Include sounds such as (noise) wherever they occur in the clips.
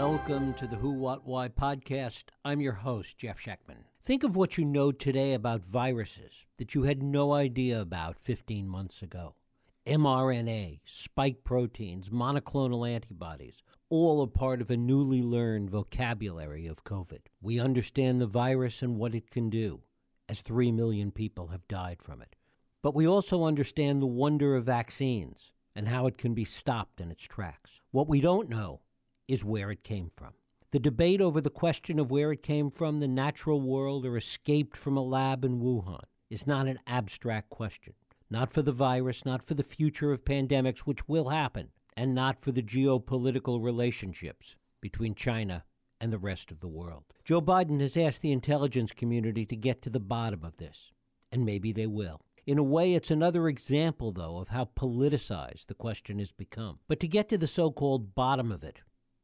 Welcome to the Who, What, Why podcast. I'm your host, Jeff Schechtman. Think of what you know today about viruses that you had no idea about 15 months ago. mRNA, spike proteins, monoclonal antibodies, all a part of a newly learned vocabulary of COVID. We understand the virus and what it can do, as 3 million people have died from it. But we also understand the wonder of vaccines and how it can be stopped in its tracks. What we don't know is where it came from. The debate over the question of where it came from, the natural world, or escaped from a lab in Wuhan, is not an abstract question. Not for the virus, not for the future of pandemics, which will happen, and not for the geopolitical relationships between China and the rest of the world. Joe Biden has asked the intelligence community to get to the bottom of this, and maybe they will. In a way, it's another example, though, of how politicized the question has become. But to get to the so called bottom of it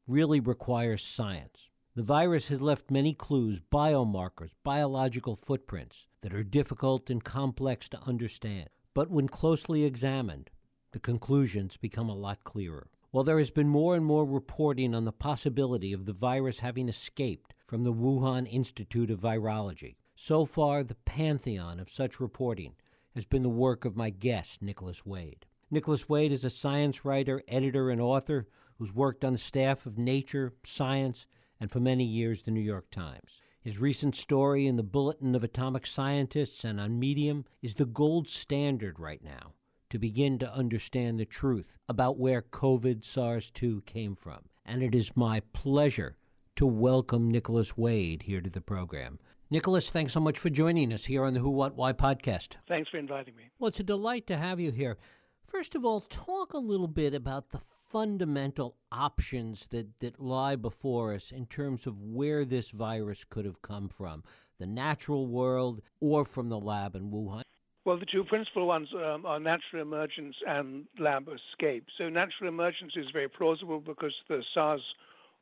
really requires science. The virus has left many clues, biomarkers, biological footprints that are difficult and complex to understand. But when closely examined, the conclusions become a lot clearer. While there has been more and more reporting on the possibility of the virus having escaped from the Wuhan Institute of Virology, so far the pantheon of such reporting has been the work of my guest, Nicholas Wade. Nicholas Wade is a science writer, editor, and author who's worked on the staff of Nature, Science, and for many years the New York Times. His recent story in the Bulletin of Atomic Scientists and on Medium is the gold standard right now to begin to understand the truth about where COVID SARS 2 came from. And it is my pleasure to welcome Nicholas Wade here to the program. Nicholas, thanks so much for joining us here on the Who, What, Why podcast. Thanks for inviting me. Well, it's a delight to have you here. First of all, talk a little bit about the fundamental options that, that lie before us in terms of where this virus could have come from the natural world or from the lab in Wuhan. Well, the two principal ones um, are natural emergence and lab escape. So, natural emergence is very plausible because the SARS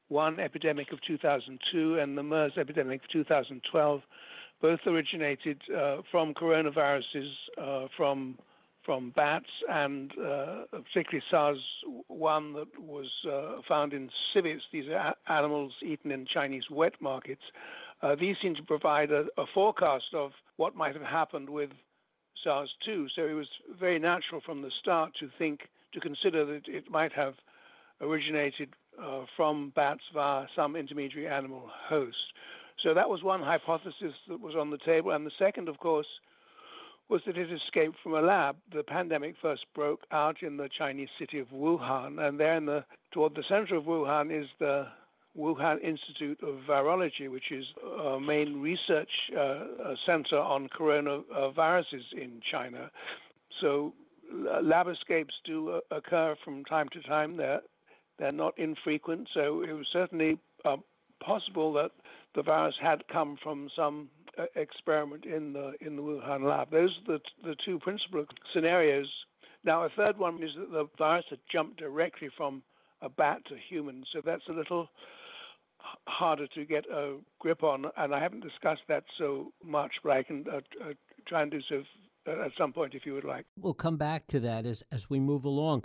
1 epidemic of 2002 and the MERS epidemic of 2012 both originated uh, from coronaviruses uh, from from bats and uh, particularly SARS-1 that was uh, found in civets. These are animals eaten in Chinese wet markets. Uh, these seem to provide a, a, forecast of what might have happened with SARS-2. So it was very natural from the start to think to consider that it might have originated uh, from bats via some intermediary animal host. So that was one hypothesis that was on the table. And the second, of course, was that it escaped from a lab. The pandemic first broke out in the Chinese city of Wuhan, and there in the toward the center of Wuhan is the Wuhan Institute of Virology, which is a main research uh, center on coronaviruses in China. So lab escapes do uh, occur from time to time. They're they're not infrequent, so it was certainly uh, possible that the virus had come from some uh, experiment in the in the Wuhan lab. Those are the the two principal scenarios. Now, a third one is that the virus had jumped directly from a bat to human, so that's a little harder to get a grip on, and I haven't discussed that so much, but I can uh, uh, try and do so at some point if you would like. We'll come back to that as as we move along.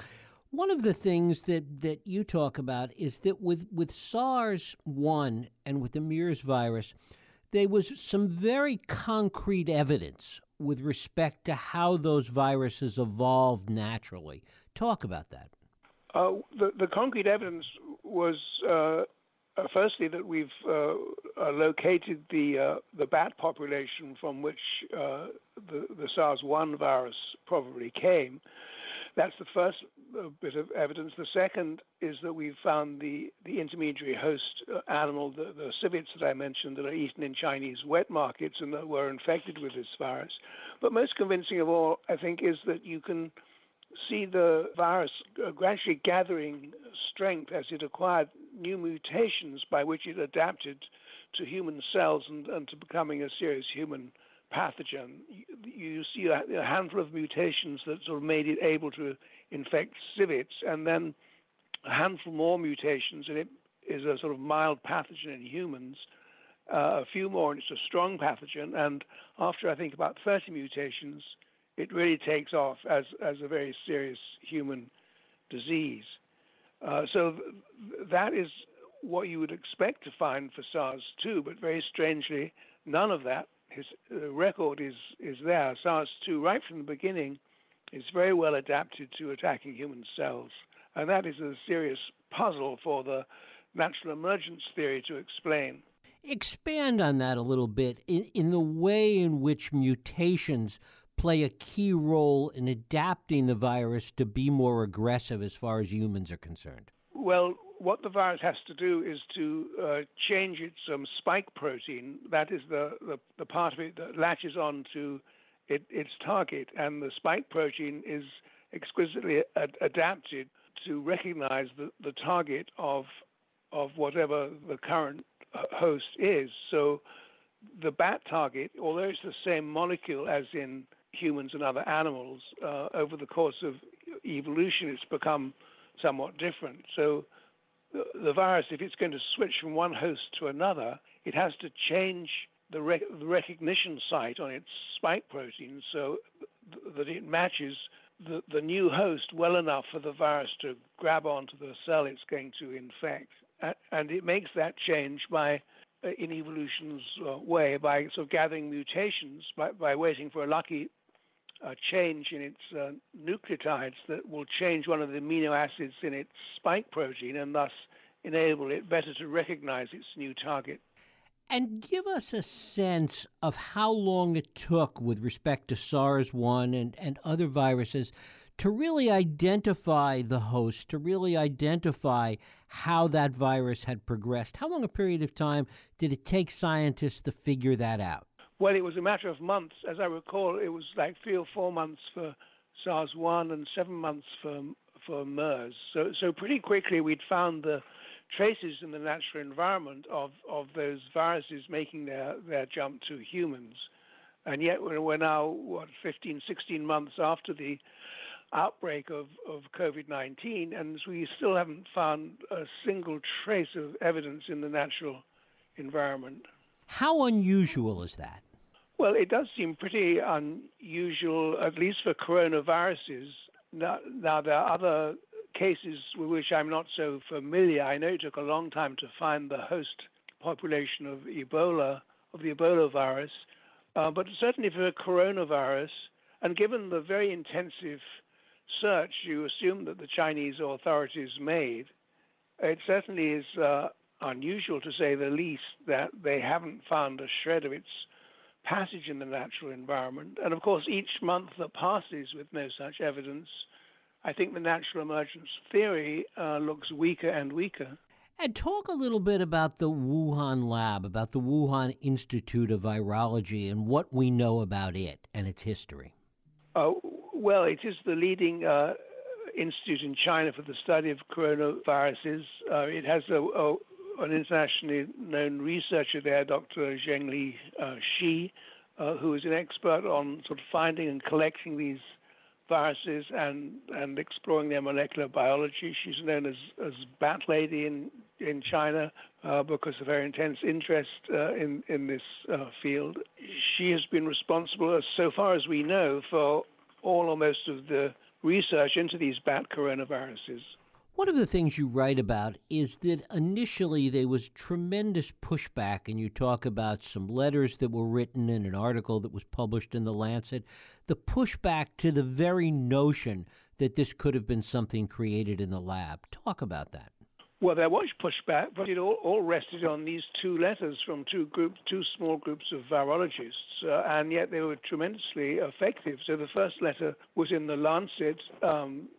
One of the things that, that you talk about is that with, with SARS 1 and with the MERS virus, there was some very concrete evidence with respect to how those viruses evolved naturally. Talk about that. Uh, the, the concrete evidence was uh, uh, firstly that we've uh, uh, located the uh, the bat population from which the, the SARS-1 virus probably came. That's the first bit of evidence. The second is that we've found the, the intermediary host uh, animal, the, the civets that I mentioned, that are eaten in Chinese wet markets and that were infected with this virus. But most convincing of all, I think, is that you can see the virus gradually gathering strength as it acquired new mutations by which it adapted to human cells and, and to becoming a serious human pathogen. You, see a, handful of mutations that sort of made it able to infect civets, and then a handful more mutations, and it is a sort of mild pathogen in humans. Uh, a few more, and it's a strong pathogen. And after I think about 30 mutations, it really takes off as as a very serious human disease. Uh, so th- that is what you would expect to find for SARS-2, but very strangely, none of that. His record is is there. SARS-2, right from the beginning, is very well adapted to attacking human cells, and that is a serious puzzle for the natural emergence theory to explain. Expand on that a little bit in, in the way in which mutations play a key role in adapting the virus to be more aggressive as far as humans are concerned. Well, what the virus has to do is to uh, change its um, spike protein. That is the, the, the, part of it that latches on to it, its target. And the spike protein is exquisitely ad- adapted to recognize the, the target of, of whatever the current uh, host is. So the bat target, although it's the same molecule as in humans and other animals, uh, over the course of evolution, it's become somewhat different. So the virus, if it's going to switch from one host to another, it has to change the, the recognition site on its spike protein so th- that it matches the, the new host well enough for the virus to grab onto the cell it's going to infect. And it makes that change by, uh, in evolution's uh, way, by sort of gathering mutations, by, by waiting for a lucky a change in its uh, nucleotides that will change one of the amino acids in its spike protein and thus enable it better to recognize its new target. And give us a sense of how long it took with respect to SARS 1 and, and other viruses to really identify the host, to really identify how that virus had progressed. How long a period of time did it take scientists to figure that out? Well, it was a matter of months. As I recall, it was like three or four months for SARS-1 and seven months for for MERS. So, so pretty quickly we'd found the traces in the natural environment of, of those viruses making their, their jump to humans. And yet we're now, what, 15, 16 months after the outbreak of, of COVID 19, and we still haven't found a single trace of evidence in the natural environment. How unusual is that? Well, it does seem pretty unusual, at least for coronaviruses. Now, now, there are other cases with which I'm not so familiar. I know it took a long time to find the host population of Ebola, of the Ebola virus, uh, but certainly for the coronavirus, and given the very intensive search you assume that the Chinese authorities made, it certainly is uh, unusual to say the least that they haven't found a shred of its passage in the natural environment. And of course, each month that passes with no such evidence, I think the natural emergence theory uh, looks weaker and weaker. And talk a little bit about the Wuhan lab, about the Wuhan Institute of Virology, and what we know about it and its history. Uh, well, it is the leading uh, institute in China for the study of coronaviruses. Uh, it has a, a, an internationally known researcher there, Dr. Zhengli uh, Shi, uh, who is an expert on sort of finding and collecting these viruses and, and exploring their molecular biology. She's known as, as Bat Lady in, in China uh, because of her intense interest uh, in, in this uh, field. She has been responsible, so far as we know, for all or most of the research into these bat coronaviruses. One of the things you write about is that initially there was tremendous pushback, and you talk about some letters that were written in an article that was published in The Lancet. The pushback to the very notion that this could have been something created in the lab. Talk about that. Well, there was pushback, but it all, all rested on these two letters from two groups, two small groups of virologists, uh, and yet they were tremendously effective. So the first letter was in the Lancet. Um,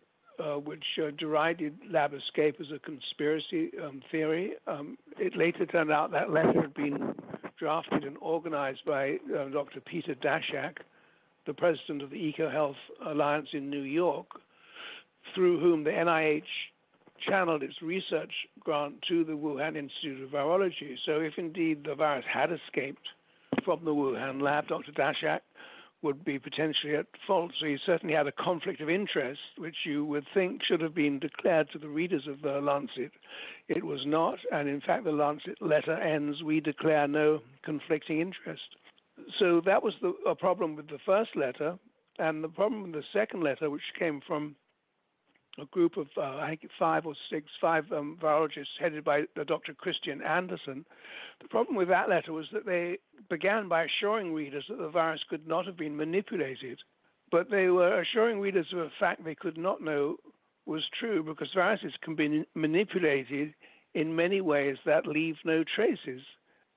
uh, which uh, derided lab escape as a conspiracy um, theory. Um, it later turned out that letter had been drafted and organized by uh, Dr. Peter Daszak, the president of the EcoHealth Alliance in New York, through whom the NIH channeled its research grant to the Wuhan Institute of Virology. So, if indeed the virus had escaped from the Wuhan lab, Dr. Daszak would be potentially at fault. So he certainly had a conflict of interest, which you would think should have been declared to the readers of the Lancet. It was not, and in fact, the Lancet letter ends We declare no conflicting interest. So that was the, a problem with the first letter. And the problem with the second letter, which came from a group of uh, I think five or six, five um, virologists headed by Dr. Christian Andersen. The problem with that letter was that they began by assuring readers that the virus could not have been manipulated, but they were assuring readers of a fact they could not know was true because viruses can be manipulated in many ways that leave no traces.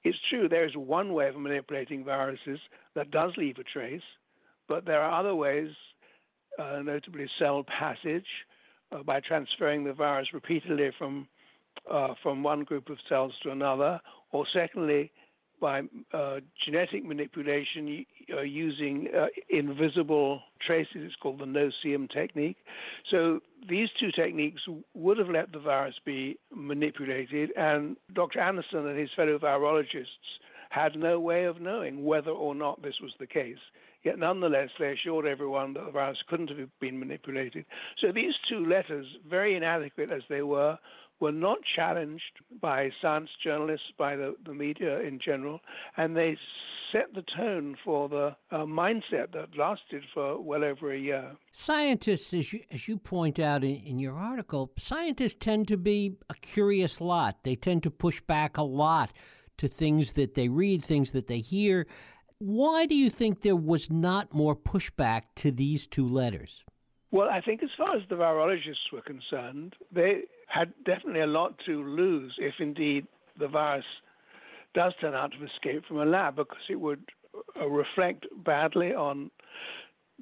It's true there is one way of manipulating viruses that does leave a trace, but there are other ways, uh, notably cell passage, uh, by transferring the virus repeatedly from uh, from one group of cells to another, or secondly, by uh, genetic manipulation uh, using uh, invisible traces. It's called the no-see-um technique. So these two techniques would have let the virus be manipulated, and Dr. Anderson and his fellow virologists had no way of knowing whether or not this was the case. Yet nonetheless, they assured everyone that the virus couldn't have been manipulated. So these two letters, very inadequate as they were, were not challenged by science journalists, by the, the media in general, and they set the tone for the uh, mindset that lasted for well over a year. Scientists, as you, as you point out in, in your article, scientists tend to be a curious lot. They tend to push back a lot to things that they read, things that they hear. Why do you think there was not more pushback to these two letters? Well, I think as far as the virologists were concerned, they had definitely a lot to lose if indeed the virus does turn out to have escaped from a lab, because it would uh, reflect badly on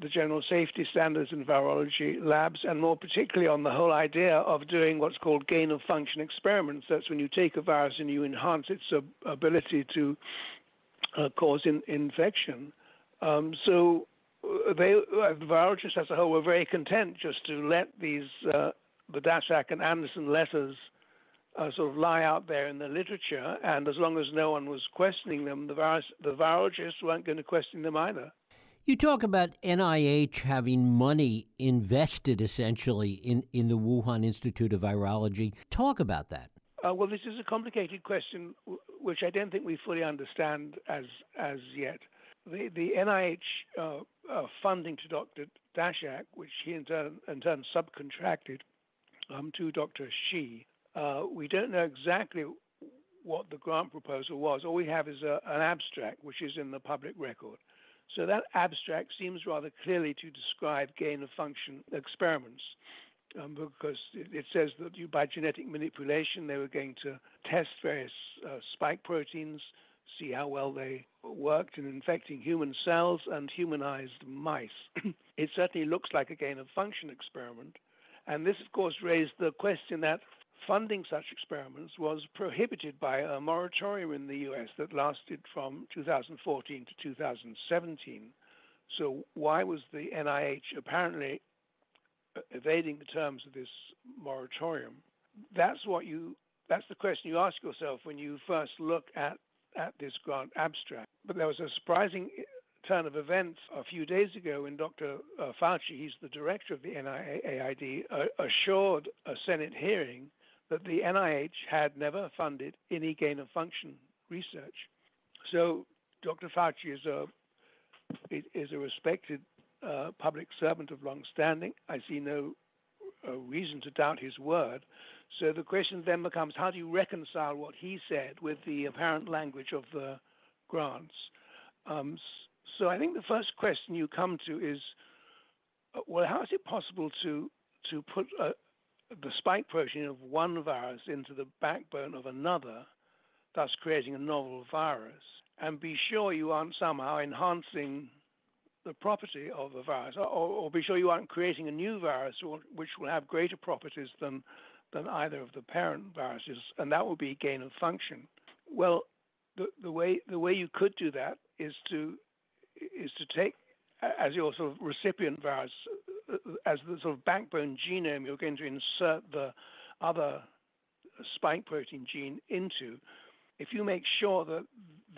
the general safety standards in virology labs, and more particularly on the whole idea of doing what's called gain of function experiments. That's when you take a virus and you enhance its ability to uh, cause in, infection. Um, so uh, they, uh, the virologists as a whole, were very content just to let these uh, the Daszak and Anderson letters uh, sort of lie out there in the literature, and as long as no one was questioning them, the, virus, the virologists weren't going to question them either. You talk about NIH having money invested essentially in, in the Wuhan Institute of Virology. Talk about that. Uh, well, this is a complicated question, which I don't think we fully understand as as yet. The, the NIH uh, uh, funding to Dr. Daszak, which he in turn, in turn subcontracted um, to Dr. Shi, uh, we don't know exactly what the grant proposal was. All we have is a, an abstract, which is in the public record. So that abstract seems rather clearly to describe gain of function experiments um, because it, it, says that you, by genetic manipulation, they were going to test various uh, spike proteins, see how well they worked in infecting human cells and humanized mice. (clears throat) it certainly looks like a gain of function experiment. And this, of course, raised the question that funding such experiments was prohibited by a moratorium in the US that lasted from 2014 to 2017. So, why was the NIH apparently evading the terms of this moratorium? That's what you that's the question you ask yourself when you first look at, at this grant abstract. But there was a surprising turn of events a few days ago when Dr. Uh, Fauci, he's the director of the NIAID, uh, assured a Senate hearing that the NIH had never funded any gain of function research. So Dr. Fauci is a is a respected uh, public servant of long standing. I see no uh, reason to doubt his word. So the question then becomes how do you reconcile what he said with the apparent language of the grants? Um, so I think the first question you come to is uh, well, how is it possible to to put a, the spike protein of one virus into the backbone of another, thus creating a novel virus, and be sure you aren't somehow enhancing the property of the virus, or, or be sure you aren't creating a new virus which will have greater properties than than either of the parent viruses, and that will be gain of function. Well, the, the way the way you could do that is to is to take as your sort of recipient virus uh, uh, as the sort of backbone genome you're going to insert the other spike protein gene into, if you make sure that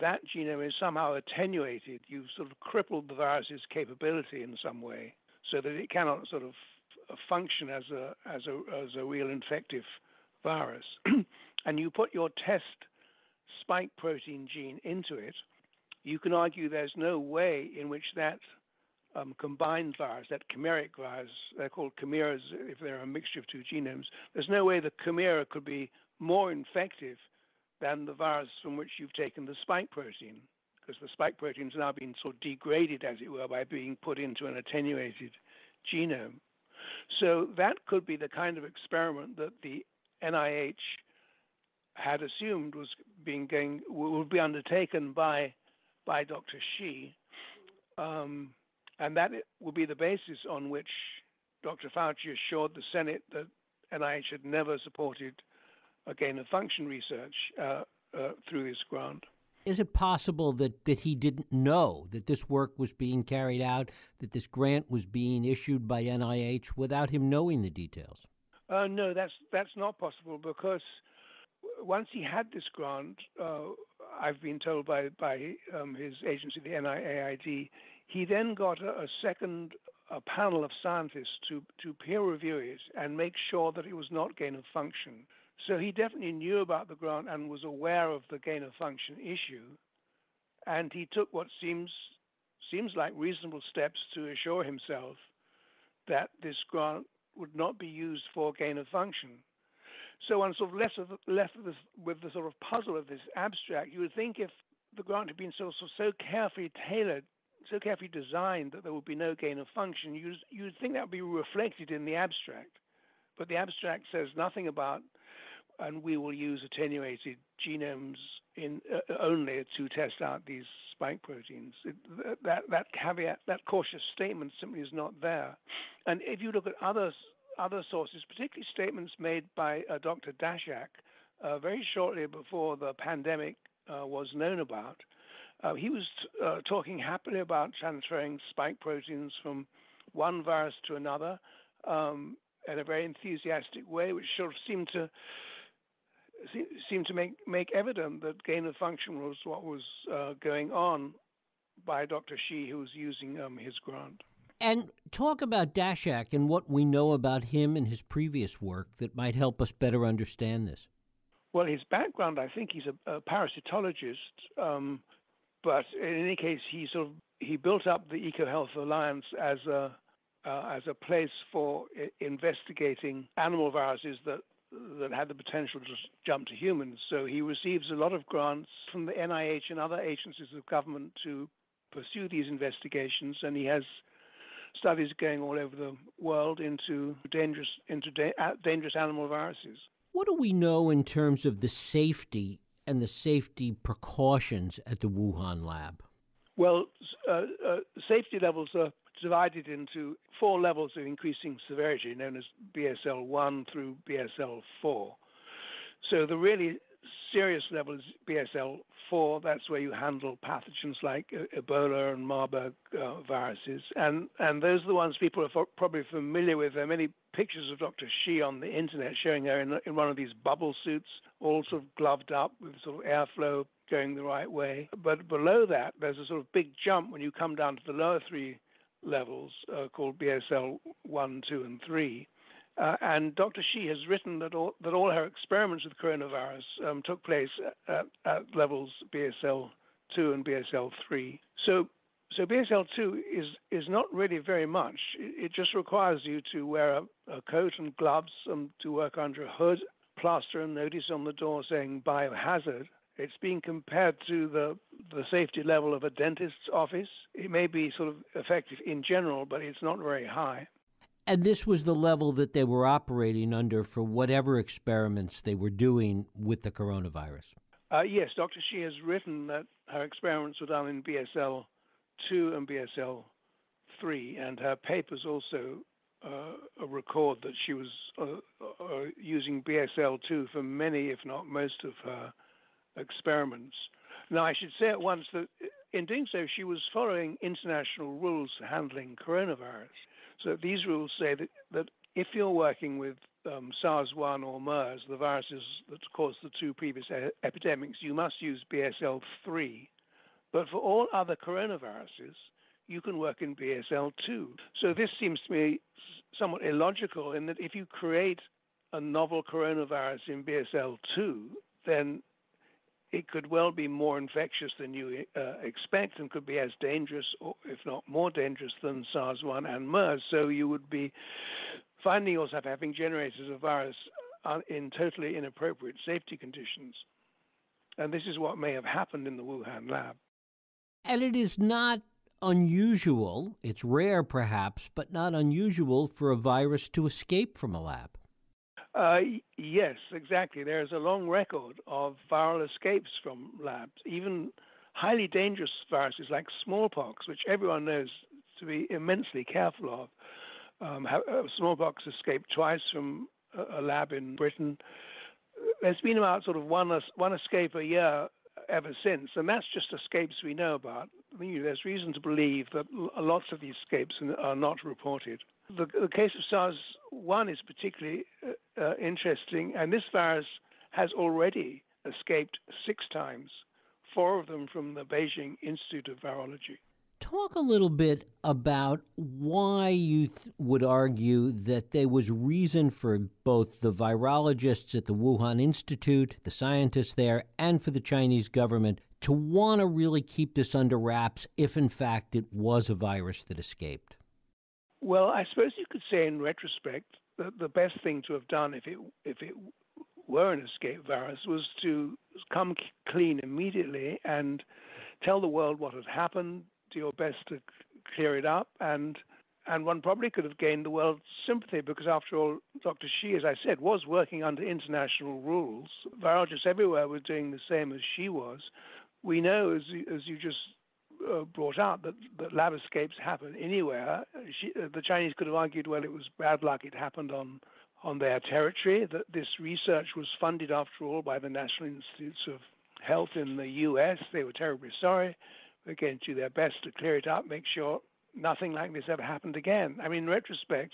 that genome is somehow attenuated, you've sort of crippled the virus's capability in some way so that it cannot sort of function as a as a as a real infective virus. (clears throat) and you put your test spike protein gene into it, you can argue there's no way in which that um, combined virus, that chimeric virus, they're called chimeras if they're a mixture of two genomes. There's no way the chimera could be more infective than the virus from which you've taken the spike protein, because the spike protein has now been sort of degraded, as it were, by being put into an attenuated genome. So that could be the kind of experiment that the NIH had assumed was being going would be undertaken by by Dr. Shi, um, and that will be the basis on which Dr. Fauci assured the Senate that NIH had never supported a gain of function research uh, uh, through this grant. Is it possible that, that he didn't know that this work was being carried out, that this grant was being issued by NIH without him knowing the details? Uh, no, that's that's not possible because once he had this grant, uh, I've been told by by um, his agency, the NIAID, he then got a, a second a panel of scientists to to peer review it and make sure that it was not gain of function. So he definitely knew about the grant and was aware of the gain of function issue, and he took what seems seems like reasonable steps to assure himself that this grant would not be used for gain of function. So one sort of left, of, left of this, with the sort of puzzle of this abstract, you would think if the grant had been so, so, so carefully tailored, so carefully designed that there would be no gain of function, you'd, you'd think that would be reflected in the abstract. But the abstract says nothing about, and we will use attenuated genomes in uh, only to test out these spike proteins. It, that that caveat, that cautious statement, simply is not there. And if you look at other other sources, particularly statements made by uh, Dr. Dashak uh, very shortly before the pandemic uh, was known about, uh, he was uh, talking happily about transferring spike proteins from one virus to another um, in a very enthusiastic way, which sort of seemed to seemed to make make evident that gain of function was what was uh, going on by Dr. Shi, who was using um, his grant. And talk about Dashak and what we know about him and his previous work that might help us better understand this. Well, his background, I think he's a, a parasitologist, um, but in any case, he sort of he built up the EcoHealth Alliance as a uh, as a place for investigating animal viruses that that had the potential to jump to humans. So he receives a lot of grants from the NIH and other agencies of government to pursue these investigations, and he has studies going all over the world into dangerous into da- dangerous animal viruses. What do we know in terms of the safety and the safety precautions at the Wuhan lab? Well, uh, uh, safety levels are divided into four levels of increasing severity, known as BSL 1 through BSL 4. So the really serious level is BSL 4. That's where you handle pathogens like Ebola and Marburg uh, viruses, and and those are the ones people are probably familiar with. There are many pictures of Dr. Shi on the internet showing her in, in one of these bubble suits, all sort of gloved up with sort of airflow going the right way. But below that, there's a sort of big jump when you come down to the lower three levels uh, called BSL 1, 2, and 3. Uh, and Dr. Shi has written that all, that all her experiments with coronavirus um, took place at, at, levels BSL 2 and BSL 3. So, so BSL 2 is, is not really very much. It, it just requires you to wear a, a coat and gloves um, to work under a hood, plaster a notice on the door saying biohazard, it's being compared to the the safety level of a dentist's office. It may be sort of effective in general, but it's not very high. And this was the level that they were operating under for whatever experiments they were doing with the coronavirus. Uh, yes, Dr. Shi has written that her experiments were done in BSL 2 and BSL 3, and her papers also uh, record that she was uh, uh using BSL 2 for many, if not most, of her experiments. Now, I should say at once that in doing so, she was following international rules for handling coronavirus. So these rules say that, that if you're working with um, SARS-1 or MERS, the viruses that caused the two previous epidemics, you must use BSL-3. But for all other coronaviruses, you can work in BSL-2. So this seems to me somewhat illogical in that if you create a novel coronavirus in BSL-2, then it could well be more infectious than you uh, expect and could be as dangerous, or if not more dangerous, than SARS 1 and MERS. So you would be finding yourself having generated a virus uh, in totally inappropriate safety conditions. And this is what may have happened in the Wuhan lab. And it is not unusual, it's rare perhaps, but not unusual for a virus to escape from a lab. Uh, yes, exactly. There's a long record of viral escapes from labs, even highly dangerous viruses like smallpox, which everyone knows to be immensely careful of. Um, uh, smallpox escaped twice from a, lab in Britain. There's been about sort of one one escape a year ever since, and that's just escapes we know about. I mean, there's reason to believe that lots of these escapes are not reported. The, the case of SARS-1 is particularly uh, uh, interesting, and this virus has already escaped six times, four of them from the Beijing Institute of Virology. Talk a little bit about why you th- would argue that there was reason for both the virologists at the Wuhan Institute, the scientists there, and for the Chinese government to want to really keep this under wraps if, in fact, it was a virus that escaped. Well, I suppose you could say in retrospect that the best thing to have done if it if it were an escape virus was to come clean immediately and tell the world what had happened, do your best to clear it up, and and one probably could have gained the world's sympathy because, after all, Dr. Shi, as I said, was working under international rules. Virologists everywhere were doing the same as she was. We know, as as you just uh, brought out that, that lab escapes happen anywhere. She, uh, the Chinese could have argued, well, it was bad luck; it happened on on their territory. That this research was funded, after all, by the National Institutes of Health in the U.S. They were terribly sorry. They're do their best to clear it up, make sure nothing like this ever happened again. I mean, in retrospect,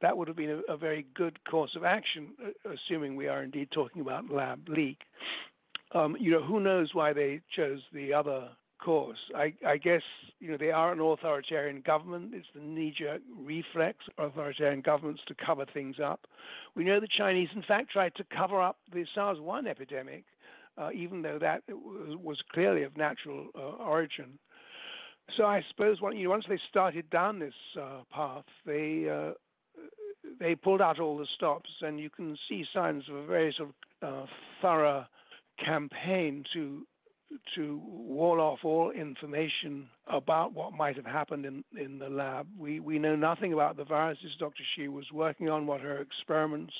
that would have been a, a very good course of action, uh, assuming we are indeed talking about lab leak. Um, you know, who knows why they chose the other course. I, I, guess you know they are an authoritarian government. It's the knee-jerk reflex of authoritarian governments to cover things up. We know the Chinese, in fact, tried to cover up the SARS-1 epidemic, uh, even though that was, clearly of natural uh, origin. So I suppose you know, once they started down this uh, path, they uh, they pulled out all the stops, and you can see signs of a very sort of uh, thorough campaign to to wall off all information about what might have happened in, in the lab. We, we know nothing about the viruses Dr. Shi was working on, what her experiments,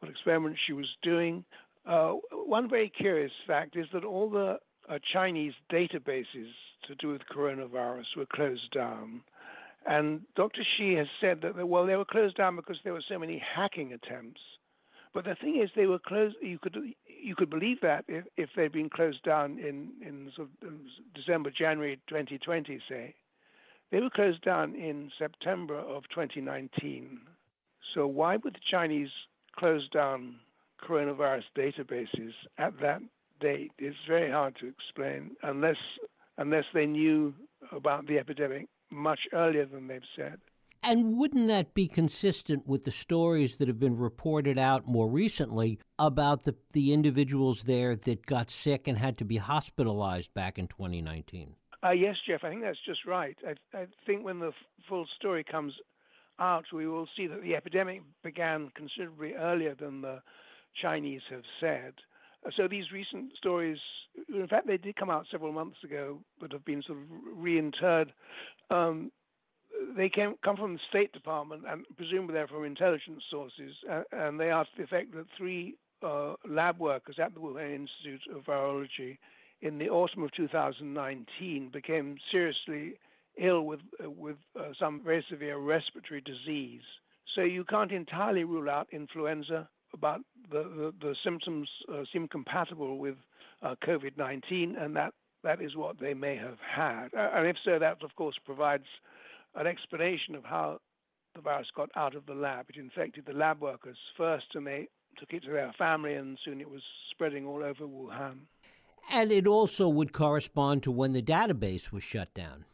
what experiments she was doing. Uh, one very curious fact is that all the uh, Chinese databases to do with coronavirus were closed down. And Dr. Shi has said that, well, they were closed down because there were so many hacking attempts. But the thing is, they were closed. You could you could believe that if, if they'd been closed down in in sort of December, January 2020, say, they were closed down in September of 2019. So why would the Chinese close down coronavirus databases at that date? It's very hard to explain unless unless they knew about the epidemic much earlier than they've said. And wouldn't that be consistent with the stories that have been reported out more recently about the, the individuals there that got sick and had to be hospitalized back in 2019? Uh, yes, Jeff, I think that's just right. I, I think when the f- full story comes out, we will see that the epidemic began considerably earlier than the Chinese have said. So these recent stories, in fact, they did come out several months ago, but have been sort of reinterred. Um, they came, come from the State Department, and presumably they're from intelligence sources, uh, and they are to the effect that three uh, lab workers at the Wuhan Institute of Virology in the autumn of 2019 became seriously ill with uh, with uh, some very severe respiratory disease. So you can't entirely rule out influenza, but the the, the symptoms uh, seem compatible with uh, COVID-19, and that that is what they may have had. and if so, that of course provides an explanation of how the virus got out of the lab. It infected the lab workers first, and they took it to their family, and soon it was spreading all over Wuhan. And it also would correspond to when the database was shut down.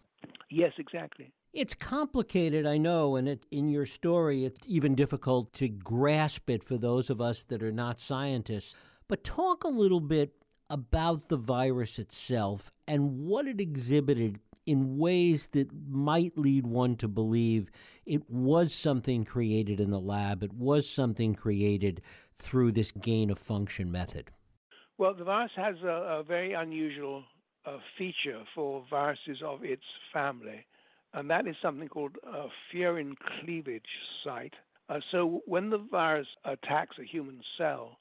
Yes, exactly. It's complicated, I know, and it, in your story, it's even difficult to grasp it for those of us that are not scientists. But talk a little bit about the virus itself and what it exhibited in ways that might lead one to believe it was something created in the lab, it was something created through this gain of function method? Well, the virus has a, a very unusual uh, feature for viruses of its family, and that is something called a furin cleavage site. Uh, so when the virus attacks a human cell,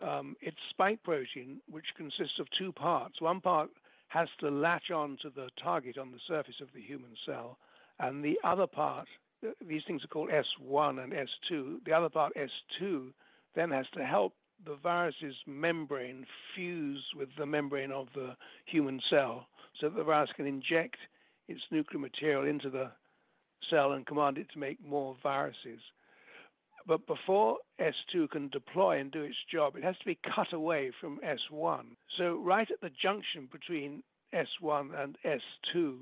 um, its spike protein, which consists of two parts, one part has to latch on to the target on the surface of the human cell, and the other part, uh, these things are called S1 and S2, the other part, S2, then has to help the virus's membrane fuse with the membrane of the human cell so that the virus can inject its nuclear material into the cell and command it to make more viruses. But before S2 can deploy and do its job, it has to be cut away from S1. So, right at the junction between S1 and S2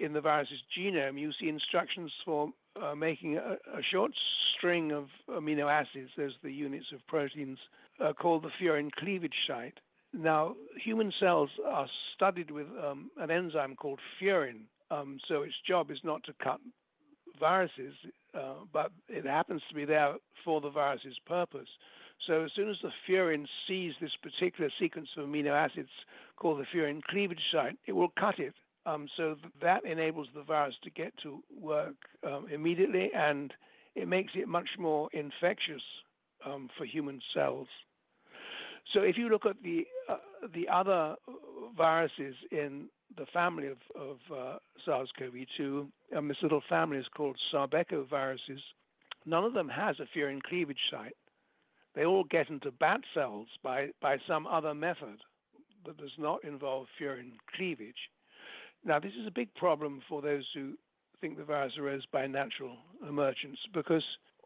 in the virus's genome, you see instructions for uh, making a, a, short string of amino acids, those are the units of proteins, uh, called the furin cleavage site. Now, human cells are studied with um, an enzyme called furin, um, so its job is not to cut viruses, uh, but it happens to be there for the virus's purpose. So as soon as the furin sees this particular sequence of amino acids called the furin cleavage site, it will cut it. Um, so that enables the virus to get to work um, immediately, and it makes it much more infectious um, for human cells. So if you look at the uh, the other viruses in the family of, of uh, SARS-CoV-2, um, this little family is called sarbecoviruses. None of them has a furin cleavage site. They all get into bat cells by, by some other method that does not involve furin cleavage. Now, this is a big problem for those who think the virus arose by natural emergence because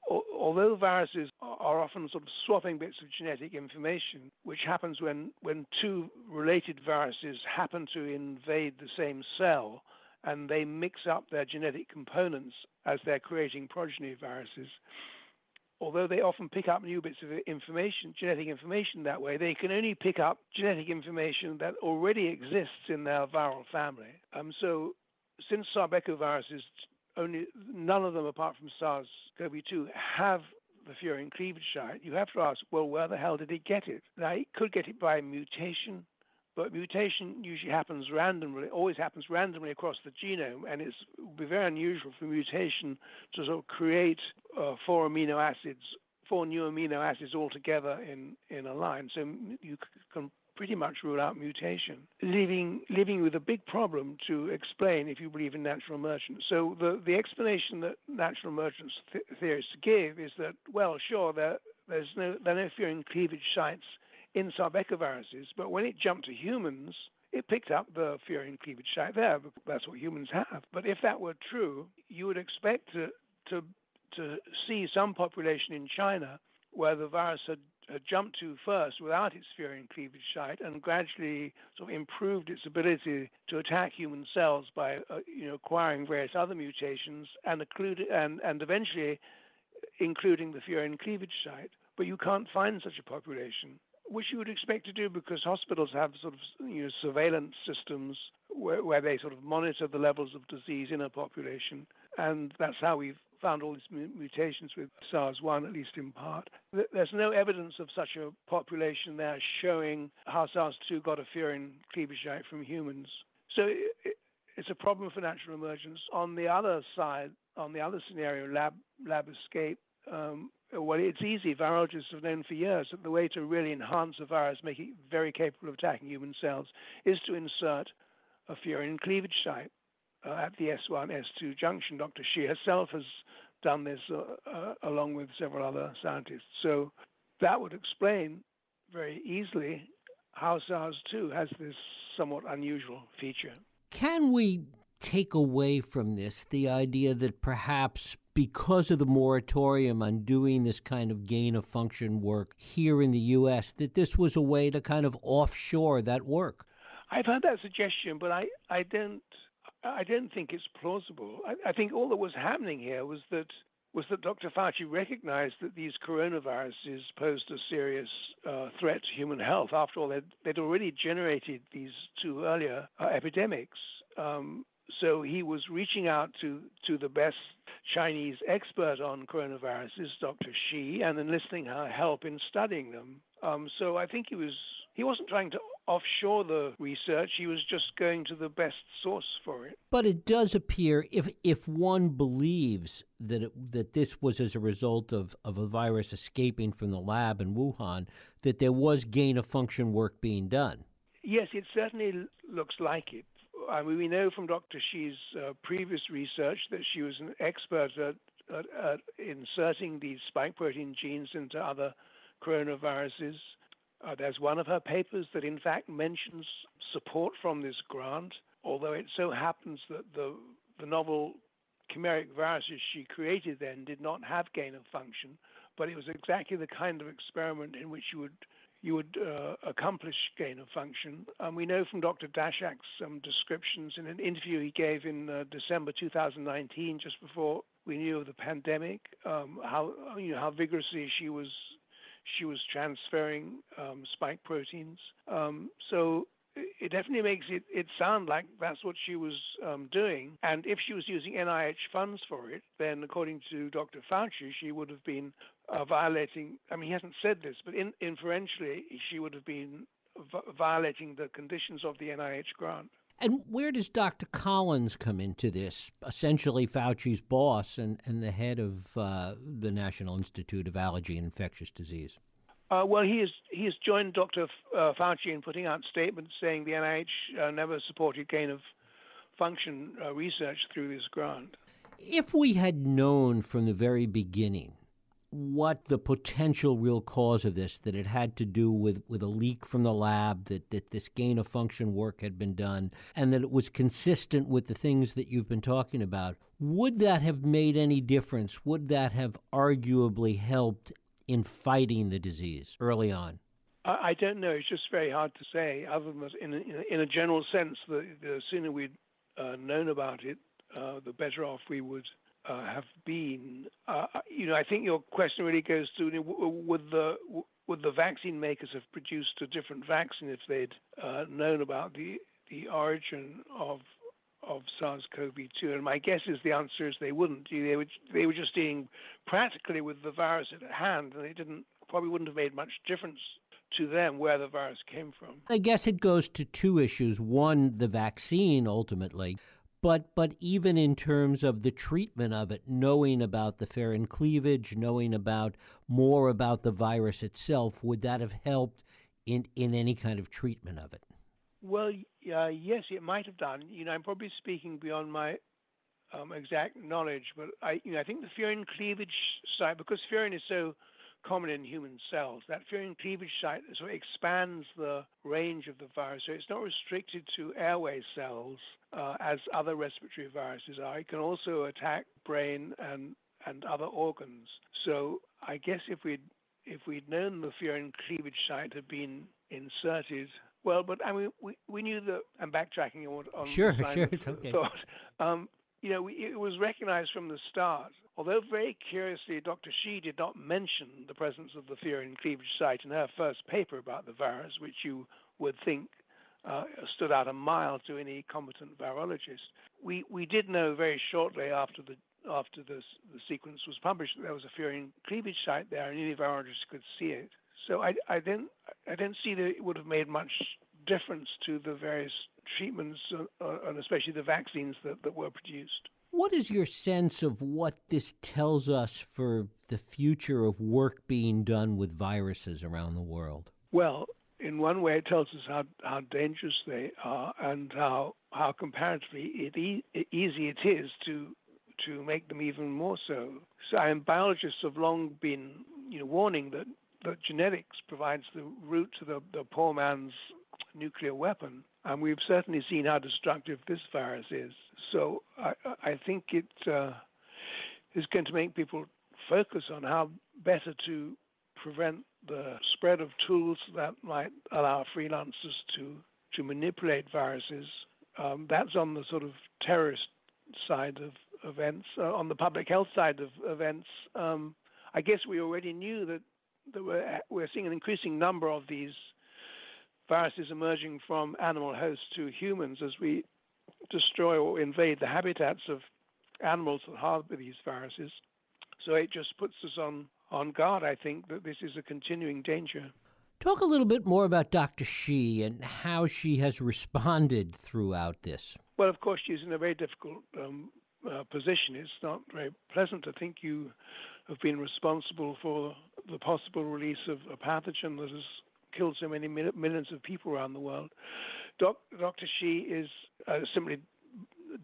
although viruses are often sort of swapping bits of genetic information, which happens when, when two related viruses happen to invade the same cell and they mix up their genetic components as they're creating progeny viruses, although they often pick up new bits of information, genetic information that way, they can only pick up genetic information that already exists in their viral family. Um, so since sarbecoviruses only none of them apart from SARS-CoV-2 have the furin cleavage site, you have to ask, well, where the hell did it get it? Now, it could get it by mutation, but mutation usually happens randomly, always happens randomly across the genome, and it would be very unusual for mutation to sort of create uh, four amino acids, four new amino acids altogether in, in a line. So you can pretty much rule out mutation, leaving leaving with a big problem to explain if you believe in natural emergence. So the the explanation that natural emergence th- theorists give is that well, sure, there there's no there are no furin cleavage sites in sarbecoviruses, but when it jumped to humans, it picked up the furin cleavage site there. That's what humans have. But if that were true, you would expect to to to see some population in China where the virus had uh, jumped to first without its furin cleavage site and gradually sort of improved its ability to attack human cells by uh, you know acquiring various other mutations and include, and, and eventually including the furin cleavage site. But you can't find such a population, which you would expect to do because hospitals have sort of you know surveillance systems where, where they sort of monitor the levels of disease in a population, and that's how we've found all these mutations with SARS-1, at least in part. There's no evidence of such a population there showing how SARS-2 got a furin cleavage site from humans. So it's a problem for natural emergence. On the other side, on the other scenario, lab lab escape. Um, well, it's easy. Virologists have known for years that the way to really enhance a virus, make it very capable of attacking human cells, is to insert a furin cleavage site uh, at the S1 S2 junction. Dr. Shi herself has done this uh, uh, along with several other scientists. So that would explain very easily how SARS-2 has this somewhat unusual feature. Can we take away from this the idea that perhaps because of the moratorium on doing this kind of gain of function work here in the U.S., that this was a way to kind of offshore that work? I've heard that suggestion, but I, I don't I don't think it's plausible. I, I, think all that was happening here was that was that Dr. Fauci recognized that these coronaviruses posed a serious uh, threat to human health. After all, they'd, they'd already generated these two earlier uh, epidemics. Um, so he was reaching out to, to the best Chinese expert on coronaviruses, Dr. Shi, and enlisting her help in studying them. Um, so I think he was he wasn't trying to offshore the research. He was just going to the best source for it. But it does appear, if if one believes that it, that this was as a result of, of a virus escaping from the lab in Wuhan, that there was gain of function work being done. Yes, it certainly looks like it. I mean, we know from Dr. Shi's uh, previous research that she was an expert at, at, at inserting these spike protein genes into other coronaviruses. Uh, there's one of her papers that, in fact, mentions support from this grant, although it so happens that the, the novel chimeric viruses she created then did not have gain of function, but it was exactly the kind of experiment in which you would you would uh, accomplish gain of function. And we know from Dr. Daszak's um, descriptions in an interview he gave in uh, December 2019, just before we knew of the pandemic, um, how you know how vigorously she was she was transferring um, spike proteins. Um, so it definitely makes it, it sound like that's what she was um, doing. And if she was using NIH funds for it, then according to Dr. Fauci, she would have been uh, violating. I mean, he hasn't said this, but in, inferentially, she would have been v- violating the conditions of the NIH grant. And where does Dr. Collins come into this? Essentially, Fauci's boss and, and the head of uh, the National Institute of Allergy and Infectious Disease. Uh, well, he has he has joined Dr. F- uh, Fauci in putting out statements saying the NIH uh, never supported gain of function uh, research through this grant. If we had known from the very beginning what the potential real cause of this, that it had to do with, with a leak from the lab, that, that this gain of function work had been done, and that it was consistent with the things that you've been talking about, would that have made any difference? Would that have arguably helped in fighting the disease early on? I don't know. It's just very hard to say. Other than in a, in a general sense, the, the sooner we'd uh, known about it, uh, the better off we would uh, have been. Uh, you know, I think your question really goes to would the would the vaccine makers have produced a different vaccine if they'd uh, known about the the origin of of SARS-CoV-2? And my guess is the answer is they wouldn't. They were they were just dealing practically with the virus at hand, and it didn't probably wouldn't have made much difference to them where the virus came from. I guess it goes to two issues. One, the vaccine ultimately, but but even in terms of the treatment of it, knowing about the furin cleavage, knowing about more about the virus itself, would that have helped in in any kind of treatment of it? Well, uh, yes, it might have done. You know, I'm probably speaking beyond my um, exact knowledge, but I, you know, I think the furin cleavage site, because furin is so common in human cells, that furin cleavage site sort of expands the range of the virus, so it's not restricted to airway cells uh, as other respiratory viruses are. It can also attack brain and and other organs. So I guess if we'd if we'd known the furin cleavage site had been inserted well, but I mean, we, we knew that. I'm backtracking on, on sure, sure, it's okay. Thought. (laughs) Um, you know, it was recognized from the start. Although very curiously, Dr. Shi did not mention the presence of the furin cleavage site in her first paper about the virus, which you would think uh, stood out a mile to any competent virologist. We we did know very shortly after the after this, the sequence was published that there was a furin cleavage site there, and any virologist could see it. So I, I didn't I didn't see that it would have made much difference to the various treatments uh, uh, and especially the vaccines that, that were produced. What is your sense of what this tells us for the future of work being done with viruses around the world? Well, in one way, it tells us how, how dangerous they are and how how comparatively it e- easy it is to to make them even more so. So, biologists have long been you know warning that that genetics provides the route to the, the poor man's nuclear weapon. And we've certainly seen how destructive this virus is. So I, I think it uh, is going to make people focus on how better to prevent the spread of tools that might allow freelancers to to manipulate viruses. Um, that's on the sort of terrorist side of events. Uh, on the public health side of events, um, I guess we already knew that, that we're, we're seeing an increasing number of these viruses emerging from animal hosts to humans as we destroy or invade the habitats of animals that harbor these viruses. So it just puts us on, on guard, I think, that this is a continuing danger. Talk a little bit more about Dr. Shi and how she has responded throughout this. Well, of course, she's in a very difficult um, uh, position. It's not very pleasant. I think you have been responsible for the possible release of a pathogen that has killed so many millions of people around the world. Doc, Dr. Shi is uh, simply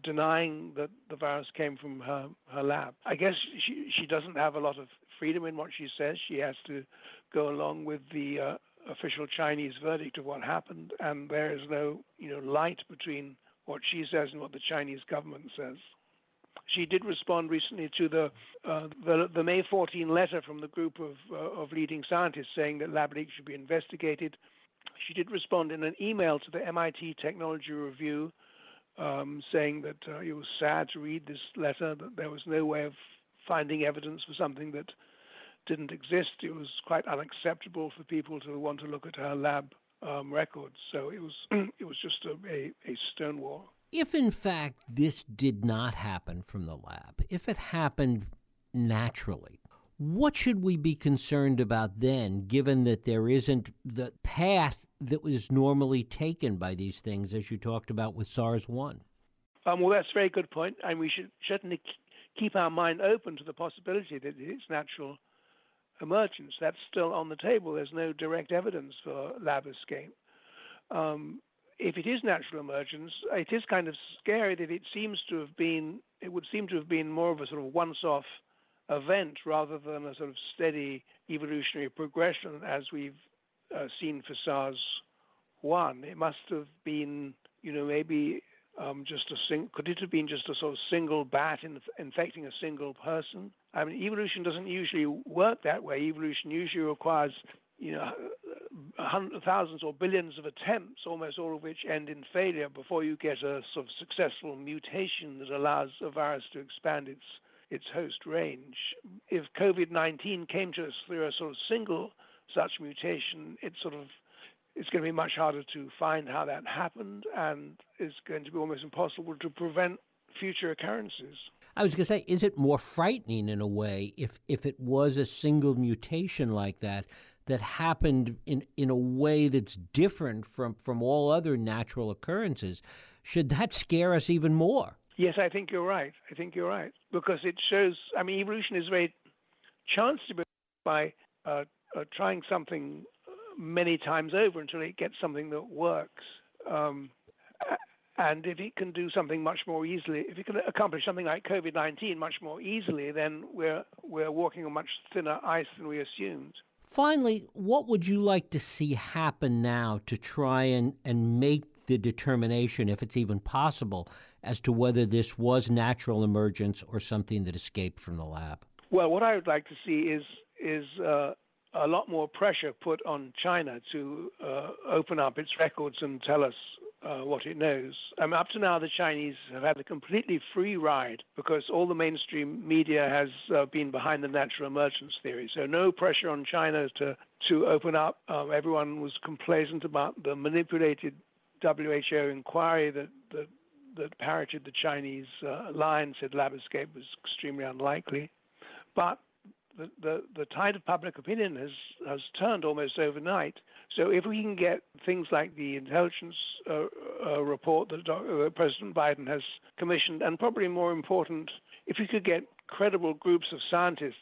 denying that the virus came from her, her lab. I guess she, she doesn't have a lot of freedom in what she says. She has to go along with the uh, official Chinese verdict of what happened, and there is no you know light between what she says and what the Chinese government says. She did respond recently to the uh, the, the, May 14 letter from the group of uh, of leading scientists saying that lab leaks should be investigated. She did respond in an email to the MIT Technology Review um, saying that uh, it was sad to read this letter, that there was no way of finding evidence for something that didn't exist. It was quite unacceptable for people to want to look at her lab um, records. So it was (clears throat) it was just a, a, a stonewall. If in fact this did not happen from the lab, if it happened naturally, what should we be concerned about then, given that there isn't the path that was normally taken by these things, as you talked about with SARS 1? Um, well, that's a very good point, and we should certainly keep our mind open to the possibility that it's natural emergence. That's still on the table. There's no direct evidence for lab escape. Um, if it is natural emergence, it is kind of scary that it seems to have been, it would seem to have been more of a sort of once off event rather than a sort of steady evolutionary progression as we've uh, seen for SARS 1. It must have been, you know, maybe um, just a sing- could it have been just a sort of single bat in- infecting a single person? I mean, evolution doesn't usually work that way. Evolution usually requires, you know, thousands or billions of attempts, almost all of which end in failure before you get a sort of successful mutation that allows a virus to expand its its host range. If COVID-19 came to us through a sort of single such mutation, it sort of it's going to be much harder to find how that happened, and it's going to be almost impossible to prevent future occurrences. I was going to say, is it more frightening in a way if if it was a single mutation like that that happened in in a way that's different from from all other natural occurrences? Should that scare us even more? Yes, I think you're right. I think you're right because it shows. I mean, evolution is very chanceable by uh, uh, trying something many times over until it gets something that works. Um, and if it can do something much more easily, if it can accomplish something like COVID-19 much more easily, then we're we're walking on much thinner ice than we assumed. Finally, what would you like to see happen now to try and, and make the determination, if it's even possible, as to whether this was natural emergence or something that escaped from the lab? Well, what I would like to see is is uh, a lot more pressure put on China to uh, open up its records and tell us uh, what it knows. Um, up to now, the Chinese have had a completely free ride because all the mainstream media has uh, been behind the natural emergence theory. So no pressure on China to to open up. Um, everyone was complacent about the manipulated WHO inquiry that that, that parroted the Chinese uh, line, said lab escape was extremely unlikely. But the, the, the tide of public opinion has, has turned almost overnight. So if we can get things like the intelligence uh, uh, report that uh, President Biden has commissioned, and probably more important, if we could get credible groups of scientists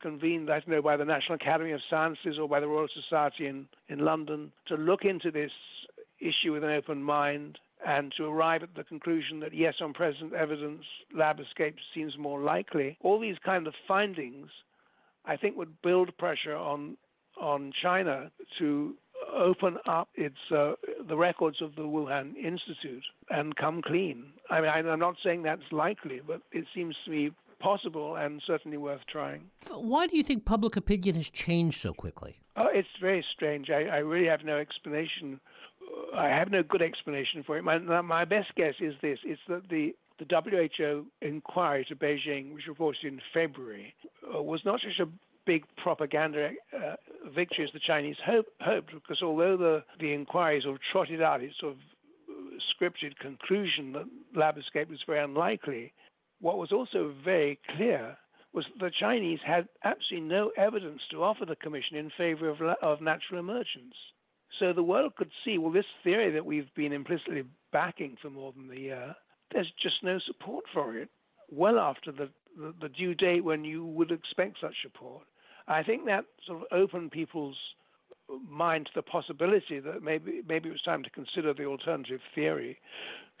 convened, I don't know, by the National Academy of Sciences or by the Royal Society in, in London to look into this issue with an open mind and to arrive at the conclusion that yes, on present evidence, lab escape seems more likely. All these kind of findings I think would build pressure on on China to open up its uh, the records of the Wuhan Institute and come clean. I mean, I'm not saying that's likely, but it seems to me possible and certainly worth trying. Why do you think public opinion has changed so quickly? Oh, it's very strange. I, I really have no explanation. I have no good explanation for it. My, my best guess is this: it's that the the WHO inquiry to Beijing, which reported in February, uh, was not such a big propaganda uh, victory as the Chinese hope, hoped, because although the, the inquiry sort of trotted out its sort of uh, scripted conclusion that lab escape was very unlikely, what was also very clear was that the Chinese had absolutely no evidence to offer the Commission in favor of, of natural emergence. So the world could see, well, this theory that we've been implicitly backing for more than a year, there's just no support for it. Well after the, the, the due date when you would expect such support. I think that sort of opened people's mind to the possibility that maybe maybe it was time to consider the alternative theory.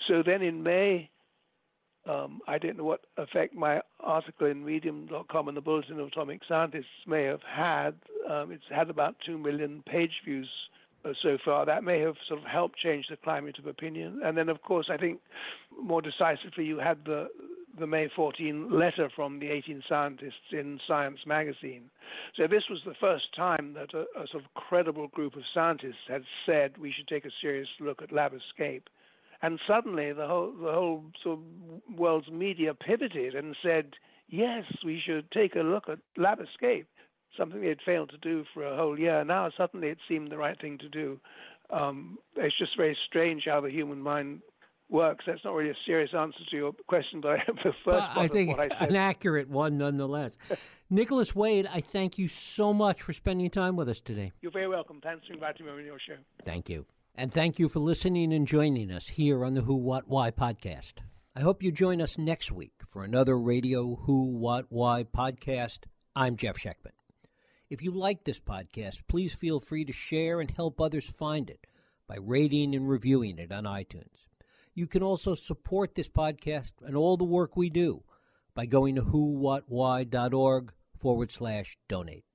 So then in May, um, I don't know what effect my article in Medium.com and the Bulletin of Atomic Scientists may have had. Um, it's had about two million page views uh, so far. That may have sort of helped change the climate of opinion. And then, of course, I think more decisively, you had the the May 14 letter from the 18 scientists in Science magazine. So this was the first time that a, a sort of credible group of scientists had said we should take a serious look at lab escape. And suddenly the whole the whole sort of world's media pivoted and said, yes, we should take a look at lab escape, something they had failed to do for a whole year. Now suddenly it seemed the right thing to do. Um, it's just very strange how the human mind works. That's not really a serious answer to your question, but I have the first I think I an accurate one nonetheless. (laughs) Nicholas Wade, I thank you so much for spending time with us today. You're very welcome. Thanks for inviting me on your show. Thank you. And thank you for listening and joining us here on the Who, What, Why podcast. I hope you join us next week for another Radio Who, What, Why podcast. I'm Jeff Schechtman. If you like this podcast, please feel free to share and help others find it by rating and reviewing it on iTunes. You can also support this podcast and all the work we do by going to whowhatwhy.org forward slash donate.